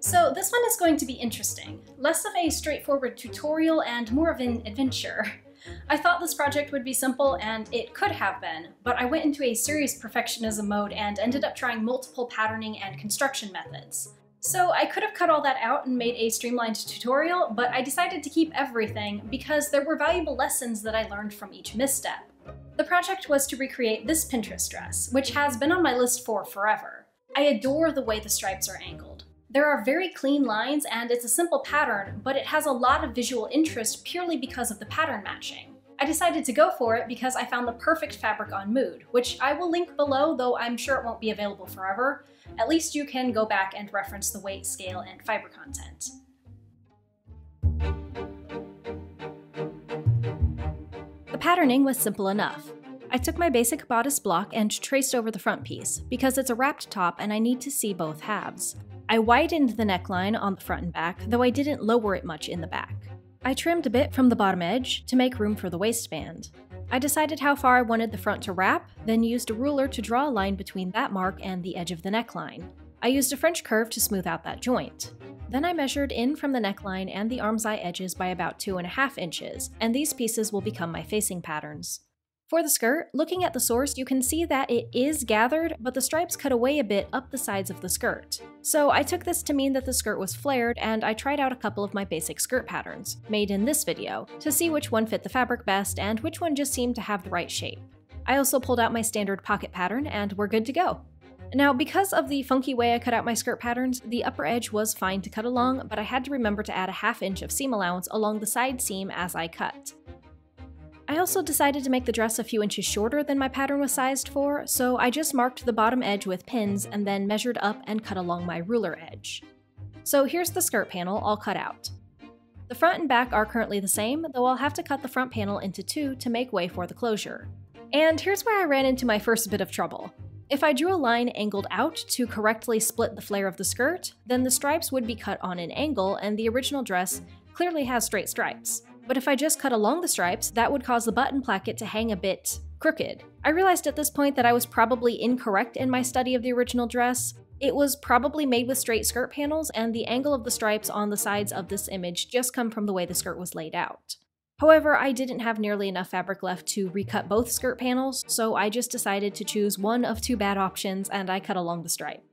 So this one is going to be interesting. Less of a straightforward tutorial and more of an adventure. I thought this project would be simple, and it could have been, but I went into a serious perfectionism mode and ended up trying multiple patterning and construction methods. So I could have cut all that out and made a streamlined tutorial, but I decided to keep everything because there were valuable lessons that I learned from each misstep. The project was to recreate this Pinterest dress, which has been on my list for forever. I adore the way the stripes are angled. There are very clean lines and it's a simple pattern, but it has a lot of visual interest purely because of the pattern matching. I decided to go for it because I found the perfect fabric on Mood, which I will link below, though I'm sure it won't be available forever. At least you can go back and reference the weight, scale, and fiber content. The patterning was simple enough. I took my basic bodice block and traced over the front piece, because it's a wrapped top and I need to see both halves. I widened the neckline on the front and back, though I didn't lower it much in the back. I trimmed a bit from the bottom edge to make room for the waistband. I decided how far I wanted the front to wrap, then used a ruler to draw a line between that mark and the edge of the neckline. I used a French curve to smooth out that joint. Then I measured in from the neckline and the armscye edges by about 2.5 inches, and these pieces will become my facing patterns. For the skirt, looking at the source, you can see that it is gathered, but the stripes cut away a bit up the sides of the skirt. So I took this to mean that the skirt was flared, and I tried out a couple of my basic skirt patterns, made in this video, to see which one fit the fabric best and which one just seemed to have the right shape. I also pulled out my standard pocket pattern, and we're good to go. Now, because of the funky way I cut out my skirt patterns, the upper edge was fine to cut along, but I had to remember to add a half inch of seam allowance along the side seam as I cut. I also decided to make the dress a few inches shorter than my pattern was sized for, so I just marked the bottom edge with pins and then measured up and cut along my ruler edge. So here's the skirt panel all cut out. The front and back are currently the same, though I'll have to cut the front panel into two to make way for the closure. And here's where I ran into my first bit of trouble. If I drew a line angled out to correctly split the flare of the skirt, then the stripes would be cut on an angle and the original dress clearly has straight stripes but if I just cut along the stripes, that would cause the button placket to hang a bit crooked. I realized at this point that I was probably incorrect in my study of the original dress. It was probably made with straight skirt panels, and the angle of the stripes on the sides of this image just come from the way the skirt was laid out. However, I didn't have nearly enough fabric left to recut both skirt panels, so I just decided to choose one of two bad options and I cut along the stripe.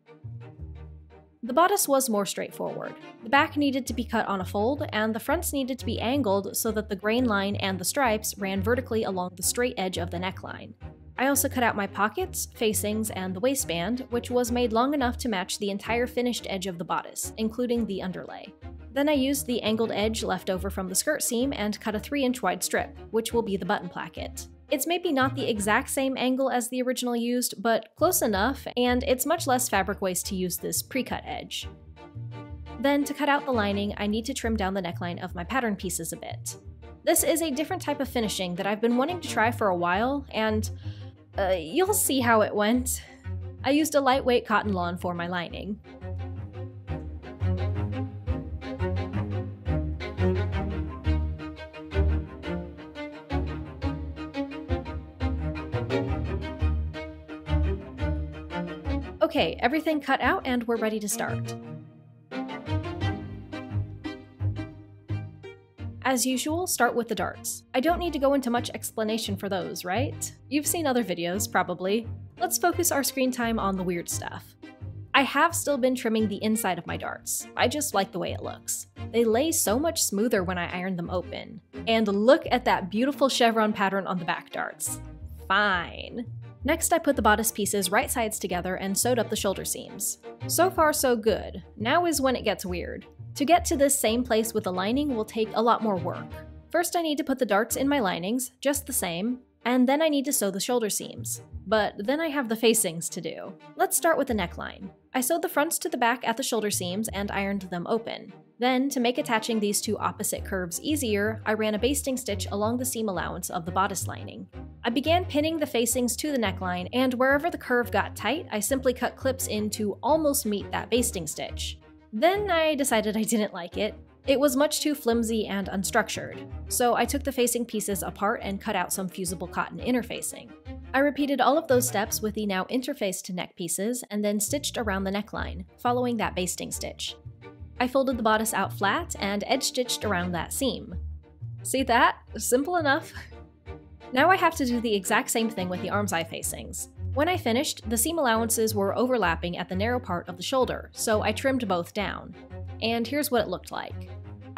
The bodice was more straightforward. The back needed to be cut on a fold, and the fronts needed to be angled so that the grain line and the stripes ran vertically along the straight edge of the neckline. I also cut out my pockets, facings, and the waistband, which was made long enough to match the entire finished edge of the bodice, including the underlay. Then I used the angled edge left over from the skirt seam and cut a 3 inch wide strip, which will be the button placket. It's maybe not the exact same angle as the original used, but close enough, and it's much less fabric waste to use this pre-cut edge. Then, to cut out the lining, I need to trim down the neckline of my pattern pieces a bit. This is a different type of finishing that I've been wanting to try for a while, and uh, you'll see how it went. I used a lightweight cotton lawn for my lining. Okay, everything cut out and we're ready to start. As usual, start with the darts. I don't need to go into much explanation for those, right? You've seen other videos, probably. Let's focus our screen time on the weird stuff. I have still been trimming the inside of my darts. I just like the way it looks. They lay so much smoother when I iron them open. And look at that beautiful chevron pattern on the back darts. Fine. Next, I put the bodice pieces right sides together and sewed up the shoulder seams. So far so good, now is when it gets weird. To get to this same place with the lining will take a lot more work. First I need to put the darts in my linings, just the same, and then I need to sew the shoulder seams. But then I have the facings to do. Let's start with the neckline. I sewed the fronts to the back at the shoulder seams and ironed them open. Then, to make attaching these two opposite curves easier, I ran a basting stitch along the seam allowance of the bodice lining. I began pinning the facings to the neckline, and wherever the curve got tight, I simply cut clips in to almost meet that basting stitch. Then I decided I didn't like it. It was much too flimsy and unstructured, so I took the facing pieces apart and cut out some fusible cotton interfacing. I repeated all of those steps with the now interfaced neck pieces and then stitched around the neckline, following that basting stitch. I folded the bodice out flat and edge stitched around that seam. See that? Simple enough. Now I have to do the exact same thing with the armscye facings. When I finished, the seam allowances were overlapping at the narrow part of the shoulder, so I trimmed both down. And here's what it looked like.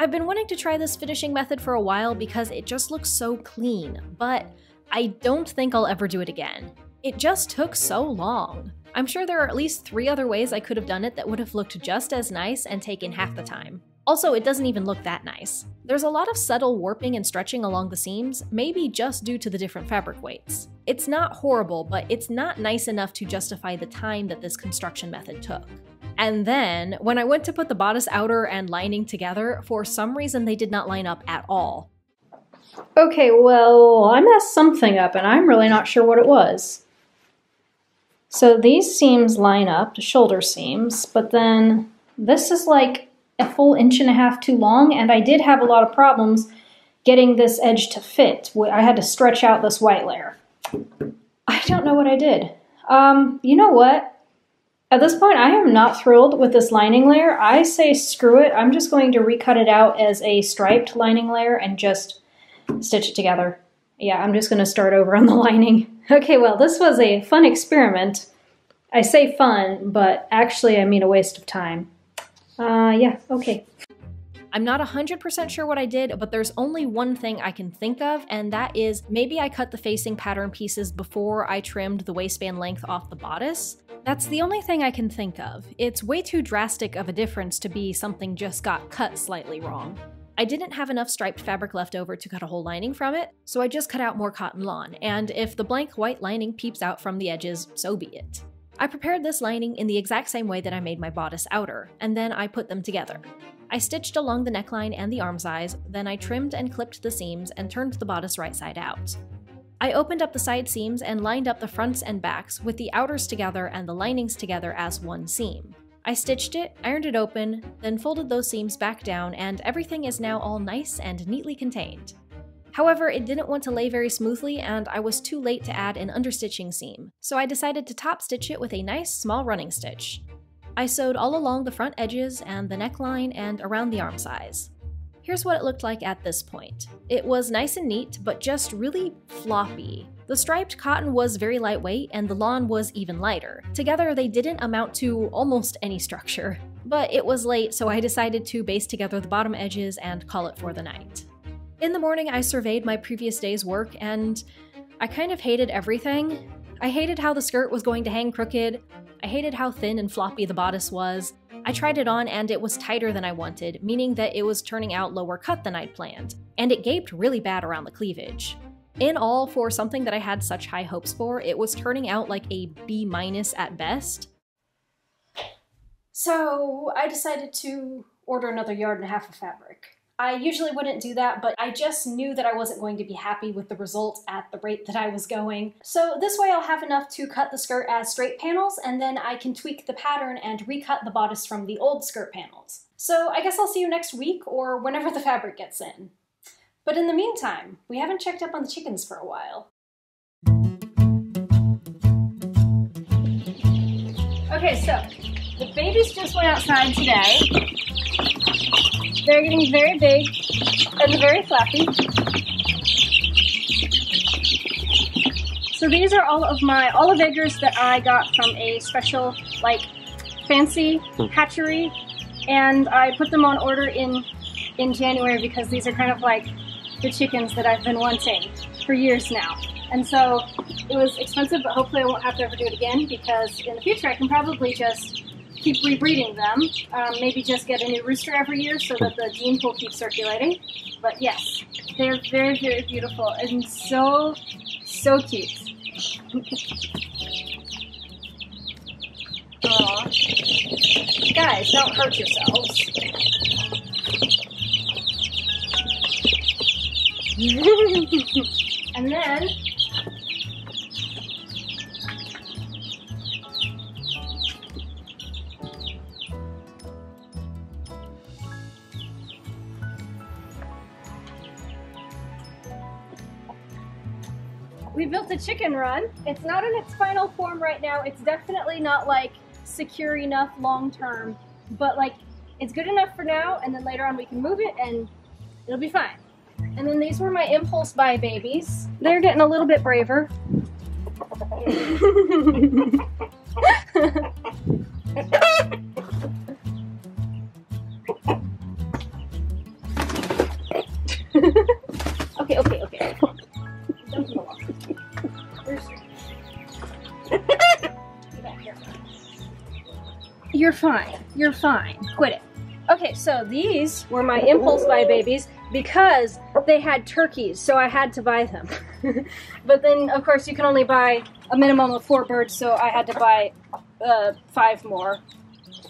I've been wanting to try this finishing method for a while because it just looks so clean, but I don't think I'll ever do it again. It just took so long. I'm sure there are at least three other ways I could have done it that would have looked just as nice and taken half the time. Also, it doesn't even look that nice. There's a lot of subtle warping and stretching along the seams, maybe just due to the different fabric weights. It's not horrible, but it's not nice enough to justify the time that this construction method took. And then, when I went to put the bodice outer and lining together, for some reason they did not line up at all. Okay, well, I messed something up and I'm really not sure what it was. So these seams line up, the shoulder seams, but then this is like a full inch and a half too long and I did have a lot of problems getting this edge to fit. I had to stretch out this white layer. I don't know what I did. Um, you know what? At this point, I am not thrilled with this lining layer. I say screw it. I'm just going to recut it out as a striped lining layer and just stitch it together. Yeah, I'm just going to start over on the lining. Okay, well, this was a fun experiment. I say fun, but actually I mean a waste of time. Uh, yeah, okay. I'm not 100% sure what I did, but there's only one thing I can think of, and that is maybe I cut the facing pattern pieces before I trimmed the waistband length off the bodice. That's the only thing I can think of. It's way too drastic of a difference to be something just got cut slightly wrong. I didn't have enough striped fabric left over to cut a whole lining from it, so I just cut out more cotton lawn, and if the blank white lining peeps out from the edges, so be it. I prepared this lining in the exact same way that I made my bodice outer, and then I put them together. I stitched along the neckline and the armscyes, then I trimmed and clipped the seams and turned the bodice right side out. I opened up the side seams and lined up the fronts and backs with the outers together and the linings together as one seam. I stitched it, ironed it open, then folded those seams back down, and everything is now all nice and neatly contained. However, it didn't want to lay very smoothly, and I was too late to add an understitching seam, so I decided to top stitch it with a nice small running stitch. I sewed all along the front edges and the neckline and around the armscyes. Here's what it looked like at this point. It was nice and neat, but just really floppy. The striped cotton was very lightweight and the lawn was even lighter. Together, they didn't amount to almost any structure. But it was late, so I decided to baste together the bottom edges and call it for the night. In the morning, I surveyed my previous day's work and I kind of hated everything. I hated how the skirt was going to hang crooked. I hated how thin and floppy the bodice was. I tried it on and it was tighter than I wanted, meaning that it was turning out lower cut than I'd planned, and it gaped really bad around the cleavage. In all, for something that I had such high hopes for, it was turning out like a B minus at best. So I decided to order another yard and a half of fabric. I usually wouldn't do that, but I just knew that I wasn't going to be happy with the result at the rate that I was going. So this way I'll have enough to cut the skirt as straight panels, and then I can tweak the pattern and recut the bodice from the old skirt panels. So I guess I'll see you next week or whenever the fabric gets in. But in the meantime, we haven't checked up on the chickens for a while. Okay, so the babies just went outside today. They're getting very big and very flappy. So these are all of my olive eggers that I got from a special, like, fancy hmm. hatchery. And I put them on order in, in January because these are kind of like the chickens that I've been wanting for years now. And so it was expensive, but hopefully I won't have to ever do it again because in the future I can probably just keep rebreeding them. Um, maybe just get a new rooster every year so that the gene pool keeps circulating. But yes, they're very, very beautiful and so, so cute. Aww. Guys, don't hurt yourselves. and then chicken run. It's not in its final form right now. It's definitely not like secure enough long term, but like it's good enough for now. And then later on we can move it and it'll be fine. And then these were my impulse buy babies. They're getting a little bit braver. You're fine. You're fine. Quit it. Okay, so these were my impulse buy babies because they had turkeys, so I had to buy them. but then, of course, you can only buy a minimum of four birds, so I had to buy uh, five more.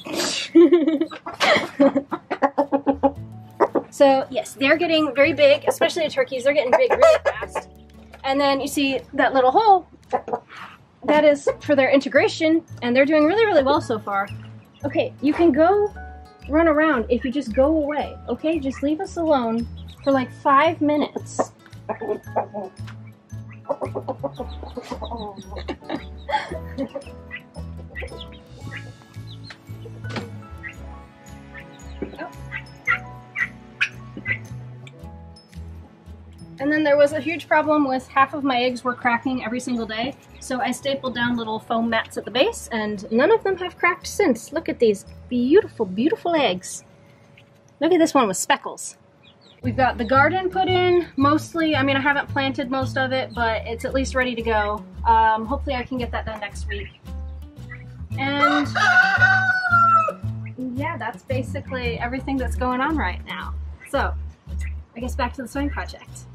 so, yes, they're getting very big, especially the turkeys. They're getting big really fast. And then you see that little hole. That is for their integration, and they're doing really, really well so far. Okay, you can go run around if you just go away, okay? Just leave us alone for like five minutes. And then there was a huge problem with half of my eggs were cracking every single day. So I stapled down little foam mats at the base and none of them have cracked since. Look at these beautiful, beautiful eggs. Look at this one with speckles. We've got the garden put in, mostly. I mean, I haven't planted most of it, but it's at least ready to go. Um, hopefully I can get that done next week. And yeah, that's basically everything that's going on right now. So, I guess back to the sewing project.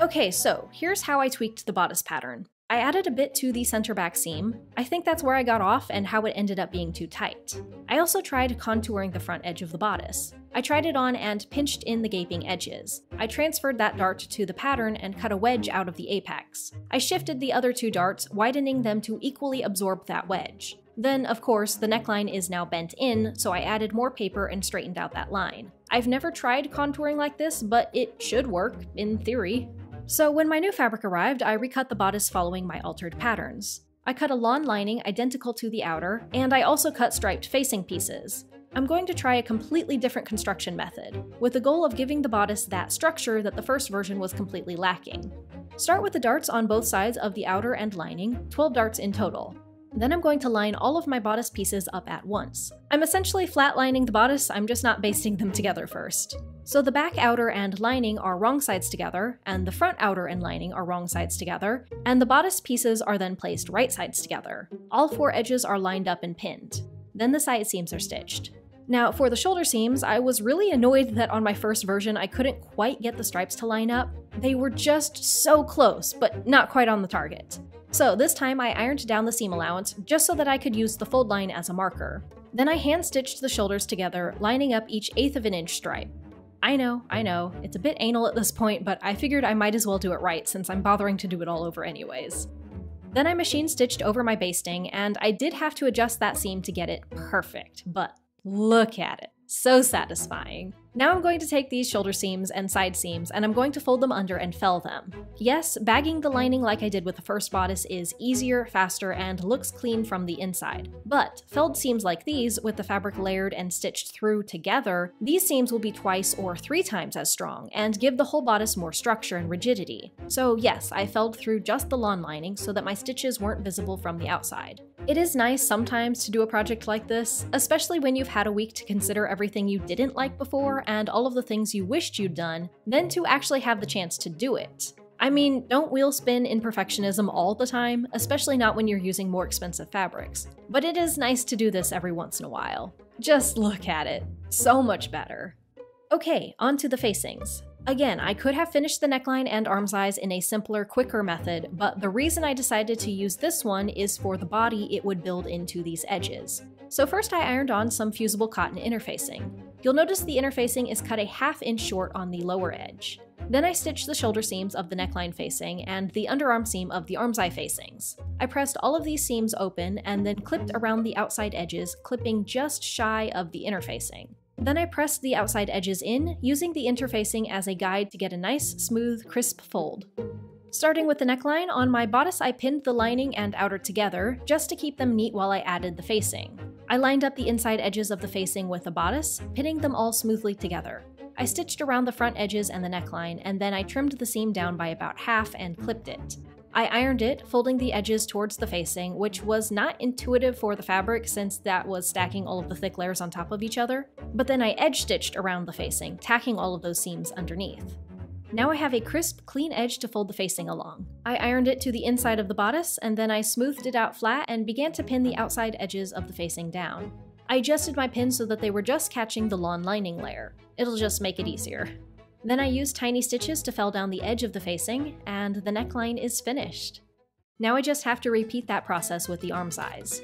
Okay, so here's how I tweaked the bodice pattern. I added a bit to the center back seam. I think that's where I got off and how it ended up being too tight. I also tried contouring the front edge of the bodice. I tried it on and pinched in the gaping edges. I transferred that dart to the pattern and cut a wedge out of the apex. I shifted the other two darts, widening them to equally absorb that wedge. Then, of course, the neckline is now bent in, so I added more paper and straightened out that line. I've never tried contouring like this, but it should work, in theory. So when my new fabric arrived, I recut the bodice following my altered patterns. I cut a lawn lining identical to the outer, and I also cut striped facing pieces. I'm going to try a completely different construction method, with the goal of giving the bodice that structure that the first version was completely lacking. Start with the darts on both sides of the outer and lining, 12 darts in total. Then I'm going to line all of my bodice pieces up at once. I'm essentially flatlining the bodice, I'm just not basting them together first. So the back outer and lining are wrong sides together, and the front outer and lining are wrong sides together, and the bodice pieces are then placed right sides together. All four edges are lined up and pinned. Then the side seams are stitched. Now, for the shoulder seams, I was really annoyed that on my first version I couldn't quite get the stripes to line up. They were just so close, but not quite on the target. So this time I ironed down the seam allowance just so that I could use the fold line as a marker. Then I hand stitched the shoulders together, lining up each eighth of an inch stripe. I know, I know, it's a bit anal at this point, but I figured I might as well do it right since I'm bothering to do it all over anyways. Then I machine stitched over my basting, and I did have to adjust that seam to get it perfect, but look at it. So satisfying. Now I'm going to take these shoulder seams and side seams and I'm going to fold them under and fell them. Yes, bagging the lining like I did with the first bodice is easier, faster, and looks clean from the inside. But felled seams like these, with the fabric layered and stitched through together, these seams will be twice or three times as strong and give the whole bodice more structure and rigidity. So yes, I felled through just the lawn lining so that my stitches weren't visible from the outside. It is nice sometimes to do a project like this, especially when you've had a week to consider everything you didn't like before and all of the things you wished you'd done, then to actually have the chance to do it. I mean, don't wheel spin in perfectionism all the time, especially not when you're using more expensive fabrics. But it is nice to do this every once in a while. Just look at it. So much better. Okay, on to the facings. Again, I could have finished the neckline and armscyes in a simpler, quicker method, but the reason I decided to use this one is for the body it would build into these edges. So first I ironed on some fusible cotton interfacing. You'll notice the interfacing is cut a half inch short on the lower edge. Then I stitched the shoulder seams of the neckline facing and the underarm seam of the armscye facings. I pressed all of these seams open and then clipped around the outside edges, clipping just shy of the interfacing. Then I pressed the outside edges in, using the interfacing as a guide to get a nice, smooth, crisp fold. Starting with the neckline, on my bodice I pinned the lining and outer together, just to keep them neat while I added the facing. I lined up the inside edges of the facing with the bodice, pinning them all smoothly together. I stitched around the front edges and the neckline, and then I trimmed the seam down by about half and clipped it. I ironed it, folding the edges towards the facing, which was not intuitive for the fabric since that was stacking all of the thick layers on top of each other, but then I edge stitched around the facing, tacking all of those seams underneath. Now I have a crisp, clean edge to fold the facing along. I ironed it to the inside of the bodice, and then I smoothed it out flat and began to pin the outside edges of the facing down. I adjusted my pins so that they were just catching the lawn lining layer. It'll just make it easier. Then I used tiny stitches to fell down the edge of the facing, and the neckline is finished. Now I just have to repeat that process with the armscyes.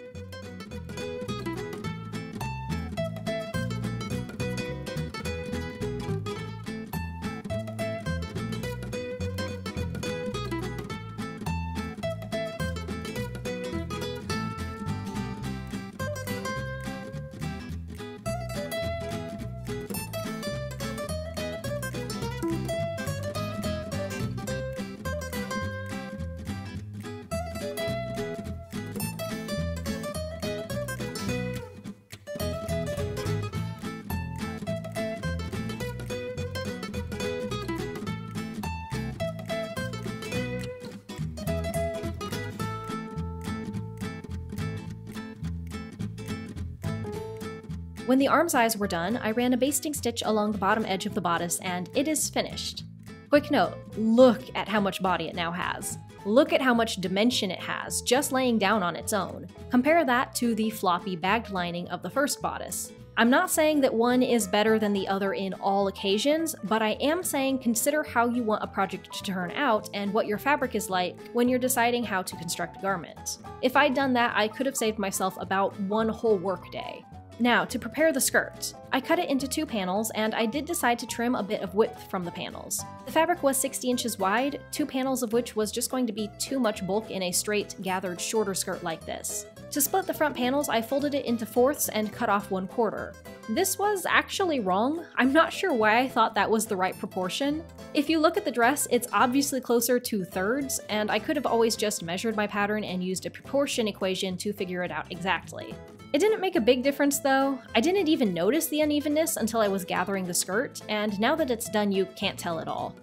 When the armscyes were done, I ran a basting stitch along the bottom edge of the bodice and it is finished. Quick note, look at how much body it now has. Look at how much dimension it has, just laying down on its own. Compare that to the floppy bagged lining of the first bodice. I'm not saying that one is better than the other in all occasions, but I am saying consider how you want a project to turn out and what your fabric is like when you're deciding how to construct a garment. If I'd done that, I could have saved myself about one whole workday. Now, to prepare the skirt. I cut it into two panels, and I did decide to trim a bit of width from the panels. The fabric was 60 inches wide, two panels of which was just going to be too much bulk in a straight, gathered, shorter skirt like this. To split the front panels, I folded it into fourths and cut off one quarter. This was actually wrong. I'm not sure why I thought that was the right proportion. If you look at the dress, it's obviously closer to thirds, and I could have always just measured my pattern and used a proportion equation to figure it out exactly. It didn't make a big difference though. I didn't even notice the unevenness until I was gathering the skirt, and now that it's done, you can't tell at all.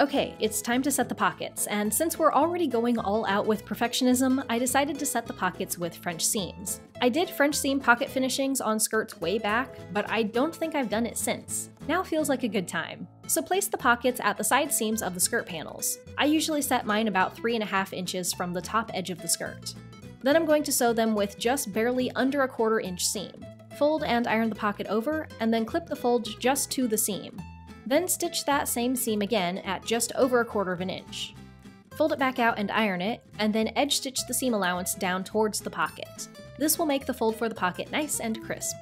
Okay, it's time to set the pockets, and since we're already going all out with perfectionism, I decided to set the pockets with French seams. I did French seam pocket finishings on skirts way back, but I don't think I've done it since. Now feels like a good time. So place the pockets at the side seams of the skirt panels. I usually set mine about 3.5 inches from the top edge of the skirt. Then I'm going to sew them with just barely under a quarter inch seam. Fold and iron the pocket over, and then clip the fold just to the seam. Then stitch that same seam again at just over a quarter of an inch. Fold it back out and iron it, and then edge stitch the seam allowance down towards the pocket. This will make the fold for the pocket nice and crisp.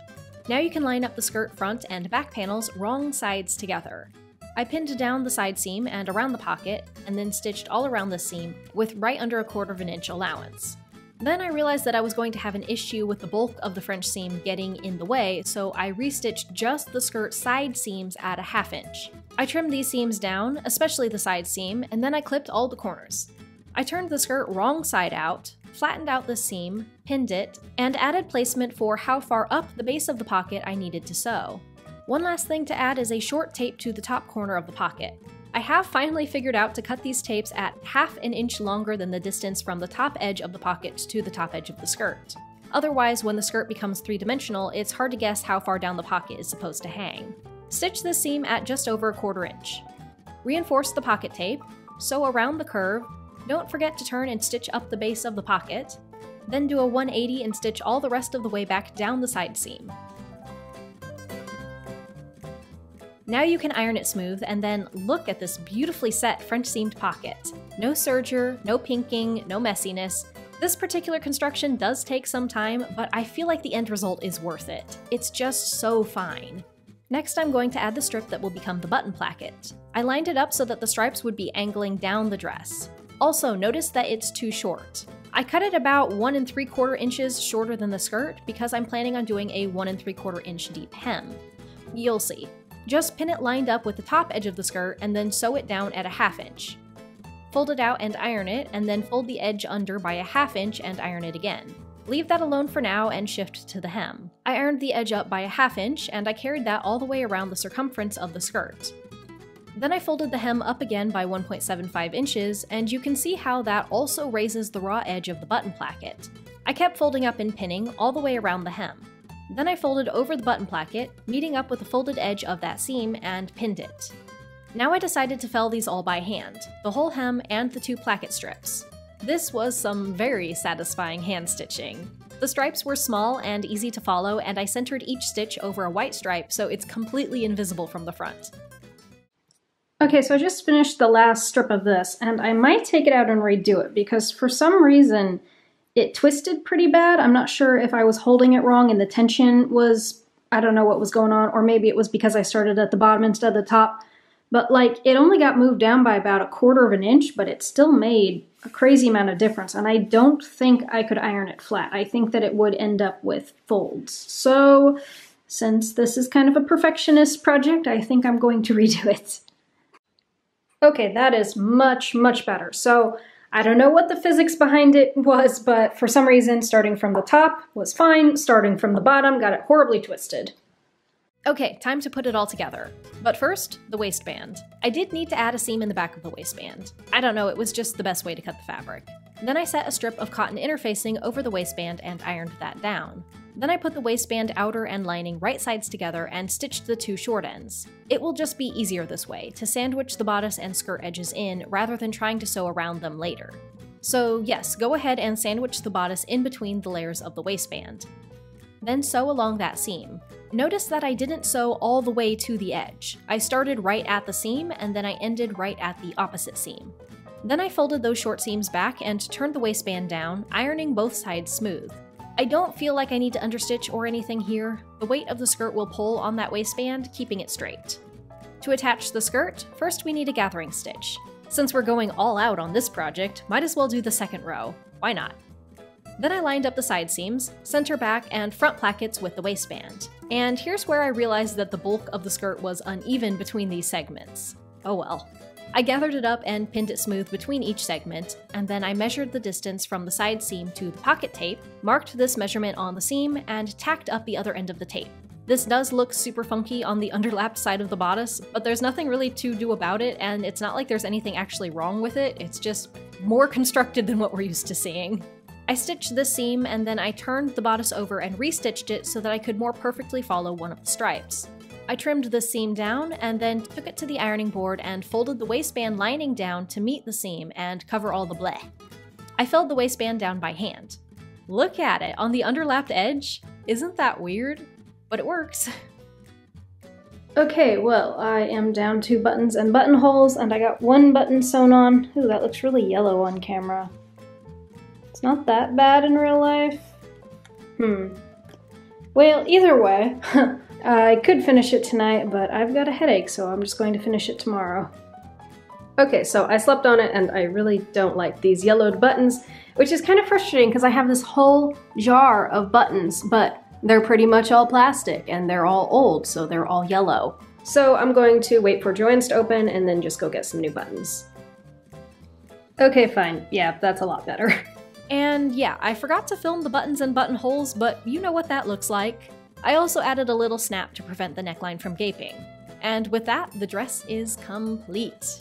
Now you can line up the skirt front and back panels wrong sides together. I pinned down the side seam and around the pocket, and then stitched all around the seam with right under a quarter of an inch allowance. Then I realized that I was going to have an issue with the bulk of the French seam getting in the way, so I restitched just the skirt side seams at a half inch. I trimmed these seams down, especially the side seam, and then I clipped all the corners. I turned the skirt wrong side out, flattened out the seam, pinned it, and added placement for how far up the base of the pocket I needed to sew. One last thing to add is a short tape to the top corner of the pocket. I have finally figured out to cut these tapes at half an inch longer than the distance from the top edge of the pocket to the top edge of the skirt. Otherwise, when the skirt becomes three-dimensional, it's hard to guess how far down the pocket is supposed to hang. Stitch the seam at just over a quarter inch. Reinforce the pocket tape, sew around the curve, don't forget to turn and stitch up the base of the pocket, then do a 180 and stitch all the rest of the way back down the side seam. Now you can iron it smooth and then look at this beautifully set French seamed pocket. No serger, no pinking, no messiness. This particular construction does take some time, but I feel like the end result is worth it. It's just so fine. Next I'm going to add the strip that will become the button placket. I lined it up so that the stripes would be angling down the dress. Also, notice that it's too short. I cut it about 1 and 3 quarter inches shorter than the skirt because I'm planning on doing a 1 and 3 quarter inch deep hem. You'll see. Just pin it lined up with the top edge of the skirt and then sew it down at a half inch. Fold it out and iron it, and then fold the edge under by a half inch and iron it again. Leave that alone for now and shift to the hem. I ironed the edge up by a half inch, and I carried that all the way around the circumference of the skirt. Then I folded the hem up again by 1.75 inches, and you can see how that also raises the raw edge of the button placket. I kept folding up and pinning all the way around the hem. Then I folded over the button placket, meeting up with the folded edge of that seam, and pinned it. Now I decided to fell these all by hand, the whole hem and the two placket strips. This was some very satisfying hand stitching. The stripes were small and easy to follow, and I centered each stitch over a white stripe so it's completely invisible from the front. Okay, so I just finished the last strip of this, and I might take it out and redo it, because for some reason it twisted pretty bad. I'm not sure if I was holding it wrong and the tension was, I don't know what was going on, or maybe it was because I started at the bottom instead of the top. But like, it only got moved down by about a quarter of an inch, but it still made a crazy amount of difference. And I don't think I could iron it flat. I think that it would end up with folds. So since this is kind of a perfectionist project, I think I'm going to redo it. Okay, that is much, much better. So I don't know what the physics behind it was, but for some reason, starting from the top was fine, starting from the bottom got it horribly twisted. Okay, time to put it all together. But first, the waistband. I did need to add a seam in the back of the waistband. I don't know, it was just the best way to cut the fabric. Then I set a strip of cotton interfacing over the waistband and ironed that down. Then I put the waistband outer and lining right sides together and stitched the two short ends. It will just be easier this way, to sandwich the bodice and skirt edges in rather than trying to sew around them later. So yes, go ahead and sandwich the bodice in between the layers of the waistband. Then sew along that seam. Notice that I didn't sew all the way to the edge. I started right at the seam and then I ended right at the opposite seam. Then I folded those short seams back and turned the waistband down, ironing both sides smooth. I don't feel like I need to understitch or anything here. The weight of the skirt will pull on that waistband, keeping it straight. To attach the skirt, first we need a gathering stitch. Since we're going all out on this project, might as well do the second row. Why not? Then I lined up the side seams, center back, and front plackets with the waistband. And here's where I realized that the bulk of the skirt was uneven between these segments. Oh well. I gathered it up and pinned it smooth between each segment, and then I measured the distance from the side seam to the pocket tape, marked this measurement on the seam, and tacked up the other end of the tape. This does look super funky on the underlapped side of the bodice, but there's nothing really to do about it, and it's not like there's anything actually wrong with it, it's just more constructed than what we're used to seeing. I stitched the seam and then I turned the bodice over and restitched it so that I could more perfectly follow one of the stripes. I trimmed the seam down and then took it to the ironing board and folded the waistband lining down to meet the seam and cover all the bleh. I filled the waistband down by hand. Look at it, on the underlapped edge. Isn't that weird? But it works. Okay, well, I am down to buttons and buttonholes, and I got one button sewn on. Ooh, that looks really yellow on camera. It's not that bad in real life. Hmm. Well, either way, I could finish it tonight, but I've got a headache, so I'm just going to finish it tomorrow. Okay, so I slept on it and I really don't like these yellowed buttons, which is kind of frustrating because I have this whole jar of buttons, but they're pretty much all plastic and they're all old, so they're all yellow. So I'm going to wait for Joann's to open and then just go get some new buttons. Okay, fine. Yeah, that's a lot better. And yeah, I forgot to film the buttons and buttonholes, but you know what that looks like. I also added a little snap to prevent the neckline from gaping. And with that, the dress is complete.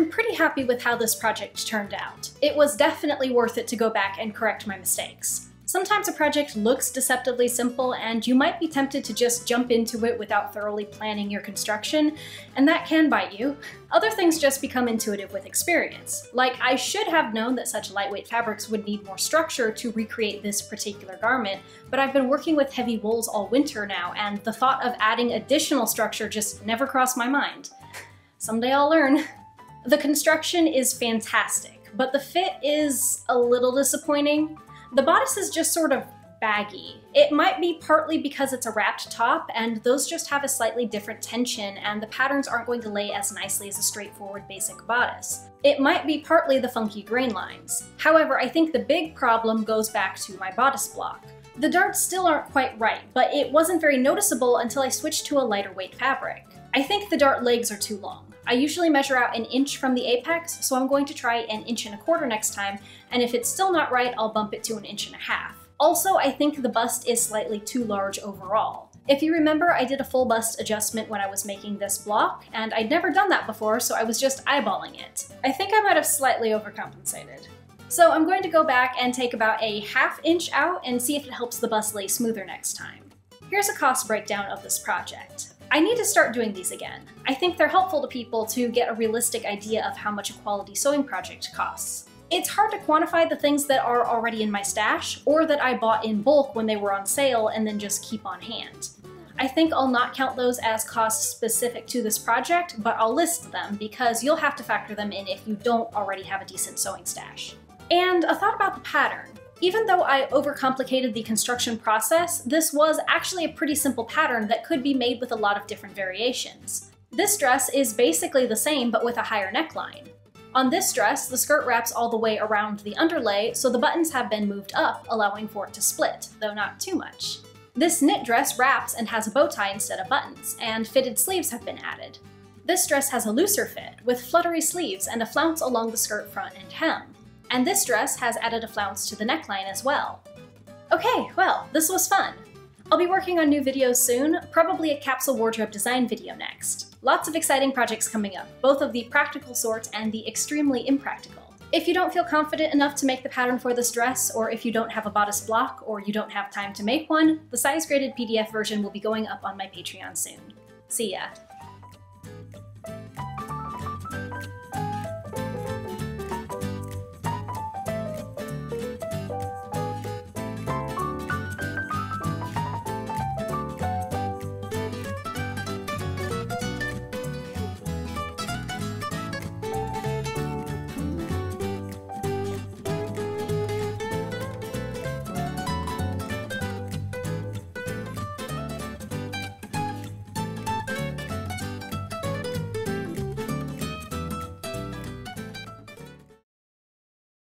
I'm pretty happy with how this project turned out. It was definitely worth it to go back and correct my mistakes. Sometimes a project looks deceptively simple and you might be tempted to just jump into it without thoroughly planning your construction, and that can bite you. Other things just become intuitive with experience. Like, I should have known that such lightweight fabrics would need more structure to recreate this particular garment, but I've been working with heavy wools all winter now, and the thought of adding additional structure just never crossed my mind. Someday I'll learn. The construction is fantastic, but the fit is a little disappointing. The bodice is just sort of baggy. It might be partly because it's a wrapped top, and those just have a slightly different tension, and the patterns aren't going to lay as nicely as a straightforward basic bodice. It might be partly the funky grain lines. However, I think the big problem goes back to my bodice block. The darts still aren't quite right, but it wasn't very noticeable until I switched to a lighter weight fabric. I think the dart legs are too long. I usually measure out an inch from the apex, so I'm going to try an inch and a quarter next time, and if it's still not right, I'll bump it to an inch and a half. Also, I think the bust is slightly too large overall. If you remember, I did a full bust adjustment when I was making this block, and I'd never done that before, so I was just eyeballing it. I think I might have slightly overcompensated. So I'm going to go back and take about a half inch out and see if it helps the bust lay smoother next time. Here's a cost breakdown of this project. I need to start doing these again. I think they're helpful to people to get a realistic idea of how much a quality sewing project costs. It's hard to quantify the things that are already in my stash, or that I bought in bulk when they were on sale and then just keep on hand. I think I'll not count those as costs specific to this project, but I'll list them because you'll have to factor them in if you don't already have a decent sewing stash. And a thought about the pattern. Even though I overcomplicated the construction process, this was actually a pretty simple pattern that could be made with a lot of different variations. This dress is basically the same but with a higher neckline. On this dress, the skirt wraps all the way around the underlay, so the buttons have been moved up, allowing for it to split, though not too much. This knit dress wraps and has a bow tie instead of buttons, and fitted sleeves have been added. This dress has a looser fit, with fluttery sleeves and a flounce along the skirt front and hem and this dress has added a flounce to the neckline as well. Okay, well, this was fun. I'll be working on new videos soon, probably a capsule wardrobe design video next. Lots of exciting projects coming up, both of the practical sort and the extremely impractical. If you don't feel confident enough to make the pattern for this dress, or if you don't have a bodice block, or you don't have time to make one, the size graded PDF version will be going up on my Patreon soon. See ya!